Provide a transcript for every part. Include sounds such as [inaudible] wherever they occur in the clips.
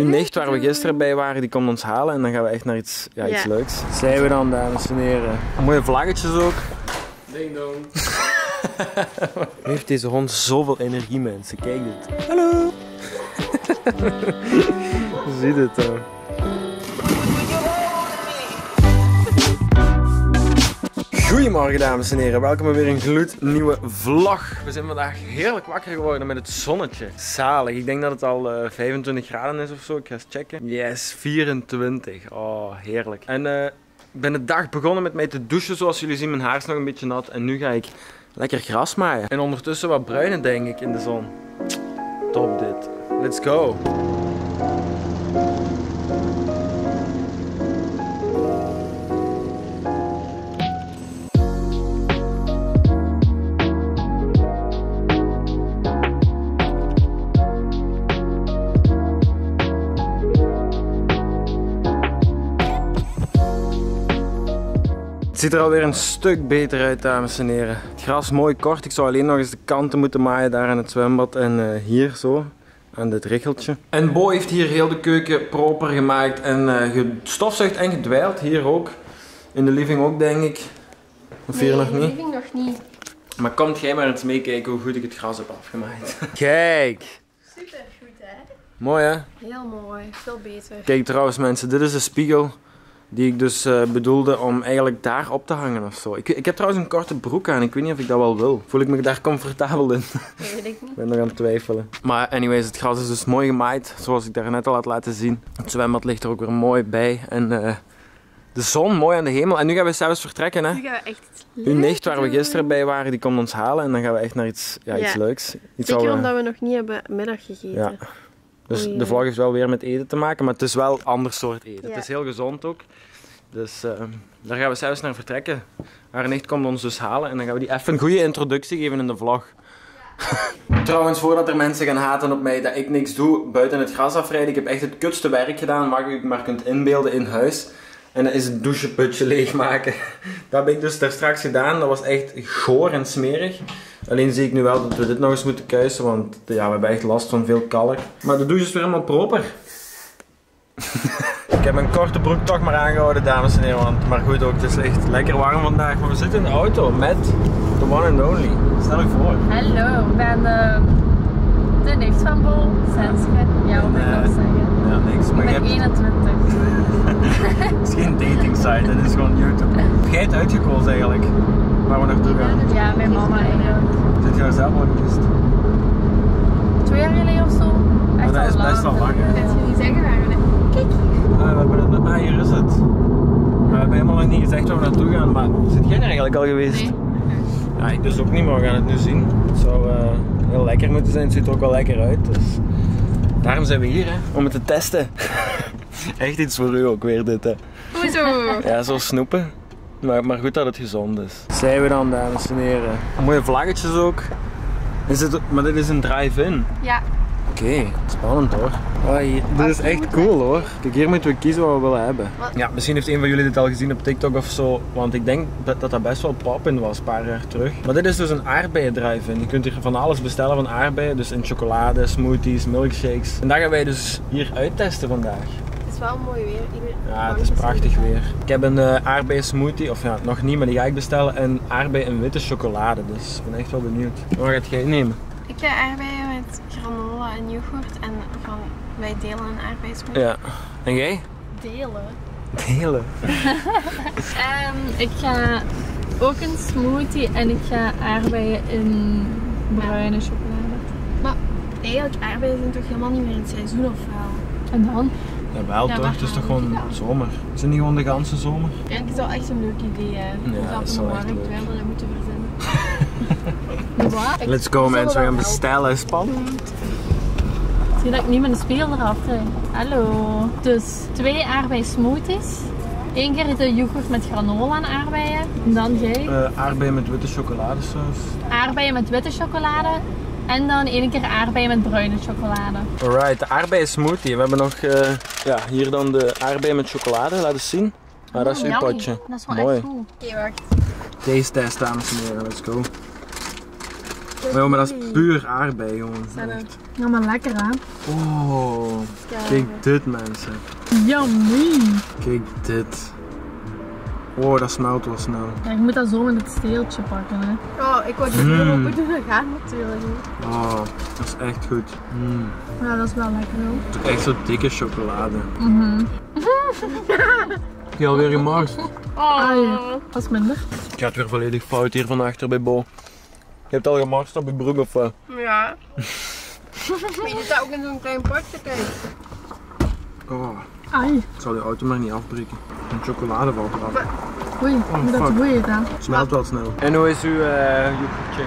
Uw nicht waar we gisteren bij waren, die komt ons halen en dan gaan we echt naar iets, ja, iets Ja. leuks. Zijn we dan, dames en heren. Mooie vlaggetjes ook. Ding dong. [laughs] Heeft deze hond zoveel energie, mensen. Kijk dit. Hallo. [laughs] Zie dit dan. Goedemorgen dames en heren, welkom bij weer een gloednieuwe vlog. We zijn vandaag heerlijk wakker geworden met het zonnetje. Zalig, ik denk dat het al eh, 25 graden is of zo. Ik ga eens checken. Yes, 24. Oh, heerlijk. En eh, ik ben de dag begonnen met mij te douchen. Zoals jullie zien, mijn haar is nog een beetje nat. En nu ga ik lekker gras maaien. En ondertussen wat bruinen denk ik in de zon. Top dit. Let's go. Het ziet er alweer een stuk beter uit, dames en heren. Het gras mooi kort. Ik zou alleen nog eens de kanten moeten maaien daar aan het zwembad en eh, hier zo. Aan dit richeltje. En Bo heeft hier heel de keuken proper gemaakt en eh gestofzuigd en gedwijld. Hier ook. In de living ook, denk ik. Of hier nog niet. living nog niet. Maar komt jij maar eens meekijken hoe goed ik het gras heb afgemaaid. [laughs] Kijk! Super goed, hè? Mooi hè? Heel mooi. Veel beter. Kijk trouwens mensen, dit is de spiegel die ik dus eh, bedoelde om eigenlijk daar op te hangen of zo. Ik, ik heb trouwens een korte broek aan, ik weet niet of ik dat wel wil. Voel ik me daar comfortabel in? Weet ik niet. ik ben nog aan het twijfelen. Maar anyways, het gras is dus mooi gemaaid, zoals ik daar net al had laten zien. Het zwembad ligt er ook weer mooi bij en eh, de zon mooi aan de hemel. En nu gaan we zelfs vertrekken hè. Nu gaan we echt iets Uw nicht waar we gisteren bij waren, die komt ons halen en dan gaan we echt naar iets, ja, iets leuks. Iets Zeker eh, omdat we nog niet hebben middag gegeten. Ja. Dus Oei, de vlog heeft wel weer met eten te maken, maar het is wel een ander soort eten. Ja. Het is heel gezond ook. Dus eh, daar gaan we zelfs naar vertrekken. Haar nicht komt ons dus halen en dan gaan we die even een goede introductie geven in de vlog. [laughs] Trouwens, voordat er mensen gaan haten op mij dat ik niks doe buiten het gras afrijden, ik heb echt het kutste werk gedaan, maar u maar kunt inbeelden in huis. En dat is het doucheputje leegmaken. [laughs] Dat heb ik dus daar straks gedaan. Dat was echt goor en smerig. Alleen zie ik nu wel dat we dit nog eens moeten kuisen, want ja, we hebben echt last van veel kalk. Maar de douche is weer helemaal proper. [laughs] ik heb mijn korte broek toch maar aangehouden, dames en heren. Want, maar goed, ook, het is echt lekker warm vandaag. Maar we zitten in de auto met the one and only. Stel je voor. Hallo, ik ben eh, nicht van Bol, Senske. Ja, wat moet ik nog zeggen? Ja, niks. Ik Maar je ben hebt, 21. [laughs] het is geen dating site, het is gewoon YouTube. Heb jij het uitgekozen eigenlijk? Waar we naartoe gaan? Ja, mijn mama eigenlijk. Zit je daar zelf al geweest? Twee jaar geleden of zo. Echt dat is al best wel lang? Dat je niet zeggen waar we Kijk. Ah, we hebben het, ah, hier is het. Maar we hebben helemaal nog niet gezegd waar we naartoe gaan, maar zit jij er eigenlijk al geweest? Nee. Ja, ik dus ook niet, maar we gaan het nu zien. Het zou eh, heel lekker moeten zijn, het ziet er ook wel lekker uit. Dus daarom zijn we hier, hè, om het te testen. Echt iets voor u ook weer dit, hè. Hoezo? Ja, zo snoepen. Maar, maar goed dat het gezond is. Zijn we dan, dames en heren. Mooie vlaggetjes ook. Is het, maar dit is een drive-in. Ja. Oké, spannend hoor. Dit is echt cool hoor. Kijk, hier moeten we kiezen wat we willen hebben. Ja, misschien heeft een van jullie dit al gezien op TikTok of zo. Want ik denk dat dat, dat best wel pop-in was, een paar jaar terug. Maar dit is dus een aardbeien drive-in. Je kunt hier van alles bestellen van aardbeien. Dus in chocolade, smoothies, milkshakes. En dat gaan wij dus hier uittesten vandaag. Het is wel mooi weer. Ieder- Ja, het is prachtig weer. Ik heb een eh aardbeien smoothie, of ja, nog niet, maar die ga ik bestellen. En aardbeien en witte chocolade. Dus ik ben echt wel benieuwd. Wat gaat jij nemen? Ik ga aardbeien met granola en yoghurt. En van, wij delen een aardbeiensmoes. Ja. En jij? Delen. Delen. [laughs] Ehm, ik ga ook een smoothie en ik ga aardbeien in bruine chocolade. Maar eigenlijk, aardbeien zijn toch helemaal niet meer in het seizoen of wel? En dan? Jawel Ja, toch, waar het is toch we gewoon gaan? zomer? Is het niet gewoon de ganse zomer? Eigenlijk is dat echt een leuk idee. Hè. We dat is een wel markt wel dat moeten verzinnen. [laughs] Wat? Let's go mensen, we gaan bestellen. Spannend. Zie dat ik niet mijn spiegel eraf krijg. Hallo. Dus twee aardbei smoothies. Eén keer de yoghurt met granola en aardbeien. En dan jij. Eh aardbeien met witte chocoladesaus. Aardbeien met witte chocolade. En dan één keer aardbeien met bruine chocolade. Alright, de aardbeien smoothie. We hebben nog eh, ja, hier dan de aardbeien met chocolade. Laat eens zien. Ah, dat is Mm, uw yummy. potje. Dat is wel Mooi. echt goed. Oké, wacht. Taste test, dames en heren. Let's go. Maar, maar dat is puur aardbei, jongen. Echt. Ja, maar lekker hè? Oh, kijk dit mensen. Yummy! Kijk dit. Oh, dat smelt wel snel. Ja, je moet dat zo met het steeltje pakken hè. Oh, ik wou die Mm. mm. open doen, dat gaat natuurlijk niet. Oh, dat is echt goed. Mm. Ja, dat is wel lekker hoor. Het is echt zo dikke chocolade. Mhm. Heb je alweer gemorst? Oh. Dat is minder. Het gaat weer volledig fout hier van achter bij Bo. Je hebt al gemorst op je broek of wat? Ja. [laughs] je doet dat ook in zo'n klein potje, kijk. Oh, Ai. ik zal die auto maar niet afbreken. Een chocolade valt eraf. Oei, hoe dat je dan? Het smelt wel snel. En hoe is uw uh, yoghurtje?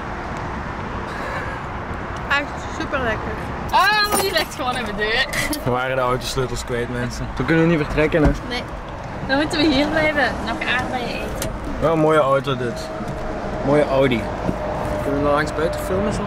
Echt super lekker. Ah, die ligt gewoon in de deur. We waren de autosleutels kwijt mensen. We kunnen niet vertrekken hè. Dan moeten we hier blijven nog aardbeien eten. Wel een mooie auto dit. Mooie Audi. Kunnen we langs buiten filmen zo?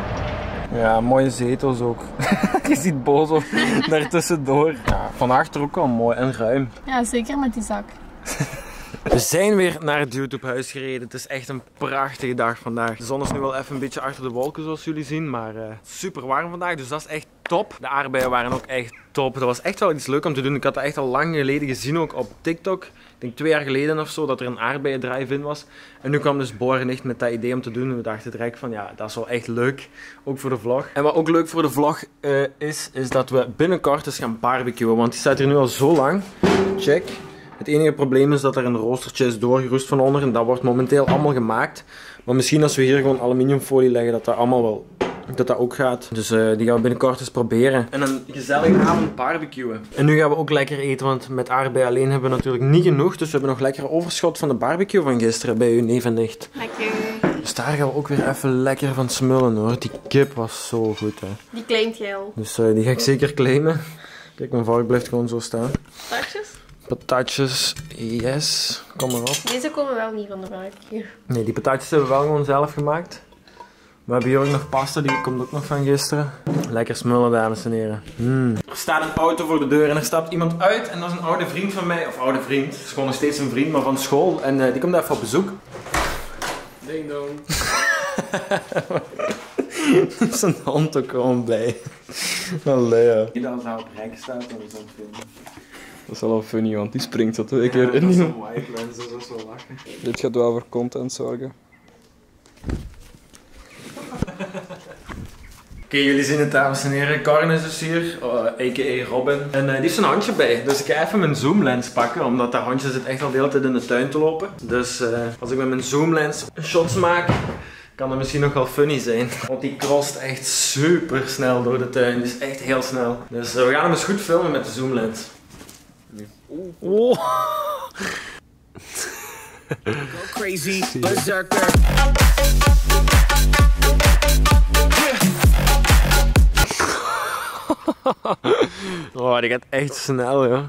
Ja, mooie zetels ook. [laughs] Je ziet Bozo [laughs] daartussendoor. Ja, van achter ook wel mooi en ruim. Ja, zeker met die zak. [laughs] We zijn weer naar het YouTube-huis gereden. Het is echt een prachtige dag vandaag. De zon is nu wel even een beetje achter de wolken, zoals jullie zien. Maar eh, super warm vandaag, dus dat is echt top. De aardbeien waren ook echt top. Dat was echt wel iets leuk om te doen. Ik had dat echt al lang geleden gezien, ook op TikTok. Ik denk twee jaar geleden of zo, dat er een aardbeien drive-in was. En nu kwam dus Boren echt met dat idee om te doen. En we dachten direct van, ja, dat is wel echt leuk. Ook voor de vlog. En wat ook leuk voor de vlog eh, is, is dat we binnenkort eens gaan barbecuen. Want die staat hier nu al zo lang. Check. Het enige probleem is dat er een roostertje is doorgeroest van onder en dat wordt momenteel allemaal gemaakt. Maar misschien als we hier gewoon aluminiumfolie leggen, dat dat allemaal wel dat dat ook gaat. Dus eh, die gaan we binnenkort eens proberen. En een gezellige avond barbecuen. En nu gaan we ook lekker eten, want met aardbei alleen hebben we natuurlijk niet genoeg. Dus we hebben nog lekker overschot van de barbecue van gisteren bij uw neef en nicht. Lekker. Dus daar gaan we ook weer even lekker van smullen hoor. Die kip was zo goed hè. Die claimt jij al. Dus eh, die ga ik zeker claimen. Kijk, mijn vark blijft gewoon zo staan. Takjes? Patatjes, yes. Kom maar op. Deze komen wel niet van de barbecue. Nee, die patatjes hebben we wel gewoon zelf gemaakt. We hebben hier ook nog pasta, die komt ook nog van gisteren. Lekker smullen, dames en heren. Mm. Er staat een auto voor de deur en er stapt iemand uit. En dat is een oude vriend van mij, of oude vriend. Het is gewoon nog steeds een vriend, maar van school. En eh, die komt even op bezoek. Ding dong. [laughs] Zijn hand ook gewoon bij. Allee, ja. Die dan daar op rek staat, dan is dat film. Dat is wel wel funny, want die springt zo twee Ja, keer dat in. is een white lens, dus dat is wel lachen. Dit gaat wel voor content zorgen. Oké, jullie zien het dames en heren. Karin is dus hier, uh, a.k.a. Robin. En eh, die heeft zijn handje bij. Dus ik ga even mijn zoomlens pakken, omdat dat handje zit echt al de hele tijd in de tuin te lopen. Dus eh, als ik met mijn zoomlens shots maak, kan dat misschien nog wel funny zijn. Want die crost echt super snel door de tuin. Die is echt heel snel. Dus eh, we gaan hem eens goed filmen met de zoomlens. Oh. crazy berserker. [laughs] Oh, die gaat echt snel, joh.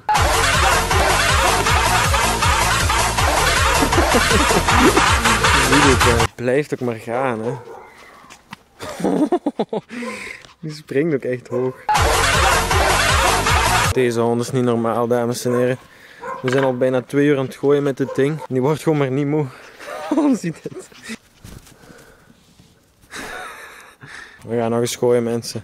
Zie. [laughs] Blijft ook maar gaan, hè. [laughs] Die springt ook echt hoog. Deze hond is niet normaal, dames en heren. We zijn al bijna twee uur aan het gooien met dit ding. Die wordt gewoon maar niet moe. Oh, zie dit. We gaan nog eens gooien, mensen.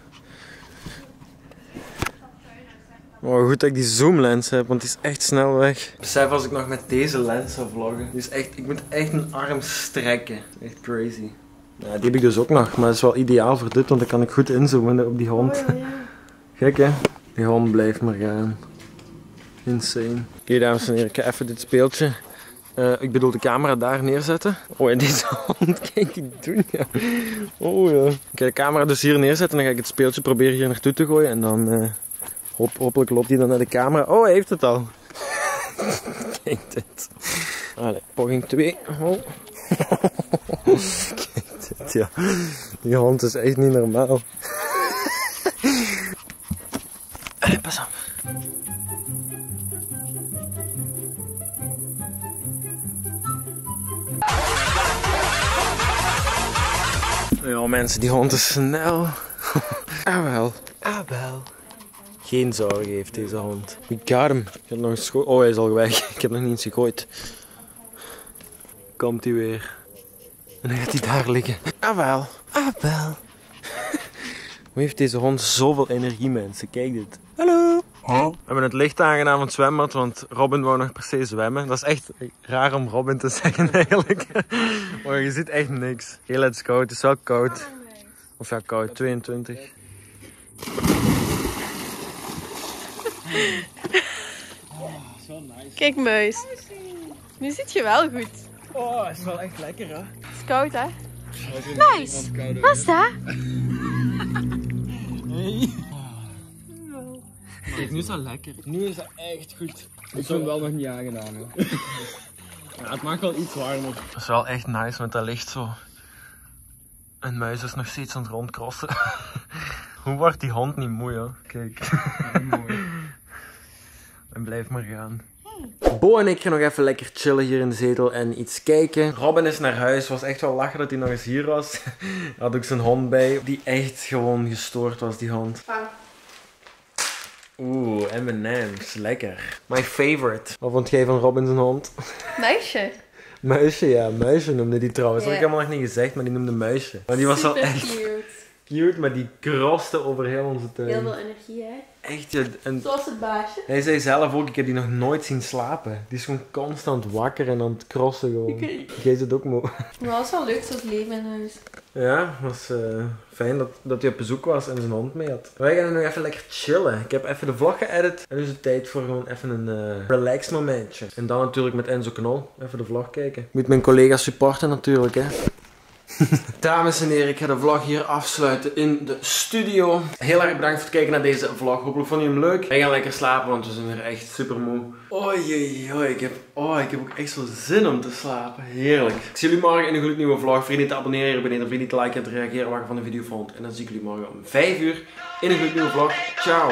Oh, goed dat ik die zoomlens heb, want die is echt snel weg. Besef als ik nog met deze lens zou vloggen. Die is echt, ik moet echt mijn arm strekken. Echt crazy. Ja, die heb ik dus ook nog, maar dat is wel ideaal voor dit, want dan kan ik goed inzoomen op die hond. [laughs] Gek hè? Die hond blijft maar gaan. Insane. Oké dames en heren, ik ga even dit speeltje, eh, ik bedoel de camera daar neerzetten. Oh en deze [laughs] hond, kijk die doen ja. Oh ja. Ik ga de camera dus hier neerzetten en dan ga ik het speeltje proberen hier naartoe te gooien en dan... eh, Hop, hopelijk loopt hij dan naar de camera. Oh, hij heeft het al. [laughs] Kijk dit. Allee, poging 2. Oh. Kijk [laughs] dit, ja. Die hond is echt niet normaal. Allee, pas op. Ja, mensen, die hond is snel. ah, wel. Ah, wel. Geen zorgen heeft deze hond. We got hem. Ik heb nog eens. Oh, hij is al weg. [laughs] Ik heb nog niet eens gegooid. Komt hij weer. En dan gaat hij daar liggen. Ah wel. Ah wel. Hoe heeft deze hond zoveel energie, mensen? Kijk dit. Hallo! We hebben het licht aangedaan van het zwembad, want Robin wou nog per se zwemmen. Dat is echt raar om Robin te [laughs] zeggen eigenlijk. maar je ziet echt niks. Heel het is koud, het is wel koud. Of ja, koud, 22. [laughs] Kijk, muis. Nu zit je wel goed. Oh, is wel echt lekker hè? Het is koud, hè? Nice! Wat is dat? [laughs] Kijk, nu is dat lekker. Nu is dat echt goed. Ik het wel nog niet aangenaam. Hè. [laughs] Ja, het maakt wel iets warmer. Dat is wel echt nice, want dat ligt zo. En muis is nog steeds aan het rondkrossen. Hoe wordt die hond niet moe, hoor? Kijk. Mooi. En blijf maar gaan. Bo en ik gaan nog even lekker chillen hier in de zetel en iets kijken. Robin is naar huis. Was echt wel lachen dat hij nog eens hier was. [laughs] Had ook zijn hond bij. Die echt gewoon gestoord was, die hond. Oeh, M&M's. Lekker. My favorite. Wat vond jij van Robin zijn hond? [laughs] Muisje. Muisje, ja. Muisje noemde die trouwens. Dat heb ik helemaal nog niet gezegd, maar die noemde Muisje. Maar die was wel echt cute. Cute, maar die kroste over heel onze tuin. Heel veel energie, hè? Echt, ja, en Zoals het baasje. hij zei zelf ook, ik heb die nog nooit zien slapen. Die is gewoon constant wakker en aan het crossen gewoon. Jij zit ook moe. Maar het was wel leuk, zo'n leven in huis. Ja, het was eh, fijn dat, dat hij op bezoek was en zijn hond mee had. Wij gaan nu even lekker chillen. Ik heb even de vlog geëdit. En nu is het tijd voor gewoon even een eh relax momentje. En dan natuurlijk met Enzo Knol. Even de vlog kijken. Moet mijn collega's supporten natuurlijk, hè. [laughs] Dames en heren, ik ga de vlog hier afsluiten in de studio. Heel erg bedankt voor het kijken naar deze vlog. Hopelijk vond je hem leuk. Wij gaan lekker slapen, want we zijn er echt super moe. Oei, oei. Ik heb, oh, ik heb ook echt zo zin om te slapen. Heerlijk. Ik zie jullie morgen in een gloednieuwe vlog. Vergeet niet te abonneren beneden. Vergeet niet te liken en te reageren wat je van de video vond. En dan zie ik jullie morgen om 5 uur in een gloednieuwe vlog. Ciao.